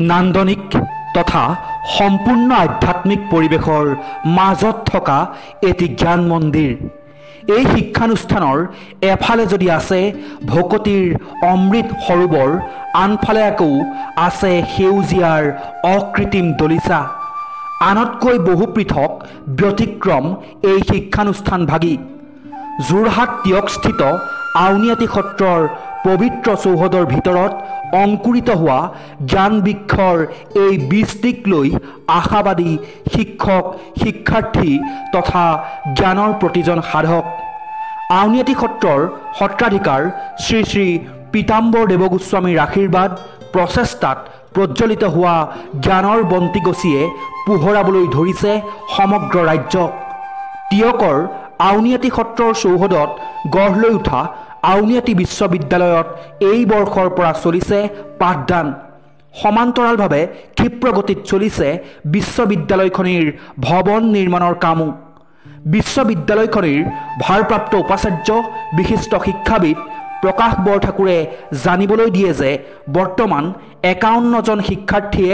নান্দনিক তথা সম্পূৰ্ণ আধ্যাত্মিক পৰিৱেশৰ মাজত থকা এটি জ্ঞান মন্দিৰ। এই শিক্ষানুষ্ঠানৰ এফালে যদি আছে ভকতিৰ অমৃত সৰোবৰ আনফালে আকৌ আছে সেউজীয়াৰ অকৃত্ৰিম দলিচা। আনতকৈ বহু পৃথক ব্যতিক্ৰম এই শিক্ষানুষ্ঠানভাগী যোৰহাট টিয়কস্থিত আউনীআটী সত্ৰৰ পবিত্ৰ চৌহদৰ ভিতৰত অংকুৰিত হোৱা জ্ঞান বৃক্ষৰ এই বীজটিক লৈ আশাবাদী শিক্ষক শিক্ষাৰ্থী তথা জ্ঞানৰ প্ৰতিজন সাধক। আউনীআটী সত্ৰৰ সত্ৰাধিকাৰ শ্ৰী শ্ৰী পীতাম্বৰ দেৱগোস্বামীৰ আশীৰ্বাদ প্ৰচেষ্টাত প্ৰজ্বলিত হোৱা জ্ঞানৰ বন্তিগছিয়ে পোহৰাবলৈ ধৰিছে সমগ্ৰ ৰাজ্যক টিয়কৰ আউনীআটী সত্ৰৰ চৌহদত গঢ় লৈ উঠা আউনীআটী বিশ্ববিদ্যালয়ত এই বৰ্ষৰ পৰা চলিছে পাঠদান। সমান্তৰালভাৱে ক্ষিপ্ৰগতিত চলিছে বিশ্ববিদ্যালয়খনিৰ ভৱন নিৰ্মাণৰ কামো। বিশ্ববিদ্যালয়খনিৰ ভাৰপ্ৰাপ্ত উপাচাৰ্য বিশিষ্ট শিক্ষাবিদ প্ৰকাশ বৰঠাকুৰে জানিবলৈ দিয়ে যে বৰ্তমান একাৱন্নজন শিক্ষাৰ্থীয়ে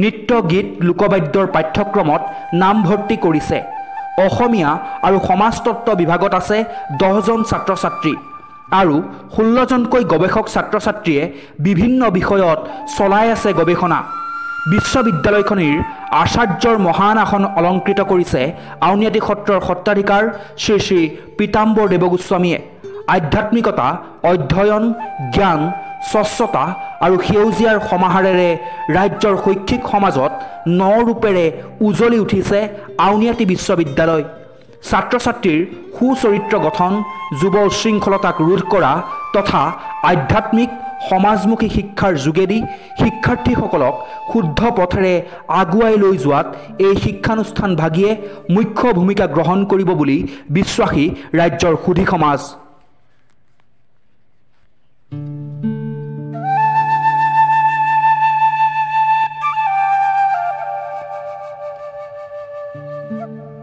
নৃত্য গীত লোকবাদ্যৰ পাঠ্যক্ৰমত নামভৰ্তি কৰিছে। অসমীয়া আৰু সমাজতত্ব বিভাগত আছে দহজন ছাত্ৰ ছাত্ৰী আৰু ষোল্লজনকৈ গৱেষক ছাত্ৰ ছাত্ৰীয়ে বিভিন্ন বিষয়ত চলাই আছে গৱেষণা। বিশ্ববিদ্যালয়খনিৰ আচাৰ্যৰ মহান আসন অলংকৃত কৰিছে আউনীআটী সত্ৰৰ সত্ৰাধিকাৰ শ্ৰী শ্ৰী পীতাম্বৰ দেৱগোস্বামীয়ে। আধ্যাত্মিকতা অধ্যয়ন জ্ঞান স্বচ্ছতা আৰু সেউজীয়াৰ সমাহাৰেৰে ৰাজ্যৰ শৈক্ষিক সমাজত ন ৰূপেৰে উজলি উঠিছে আউনীআটী বিশ্ববিদ্যালয়। ছাত্ৰ ছাত্ৰীৰ সুচৰিত্ৰ গঠন যুৱ উশৃংখলতাক ৰোধ কৰা তথা আধ্যাত্মিক সমাজমুখী শিক্ষাৰ যোগেদি শিক্ষাৰ্থীসকলক শুদ্ধ পথেৰে আগুৱাই লৈ যোৱাত এই শিক্ষানুষ্ঠান ভাগিয়ে মুখ্য ভূমিকা গ্ৰহণ কৰিব বুলি বিশ্বাসী ৰাজ্যৰ সুধী সমাজ। thank you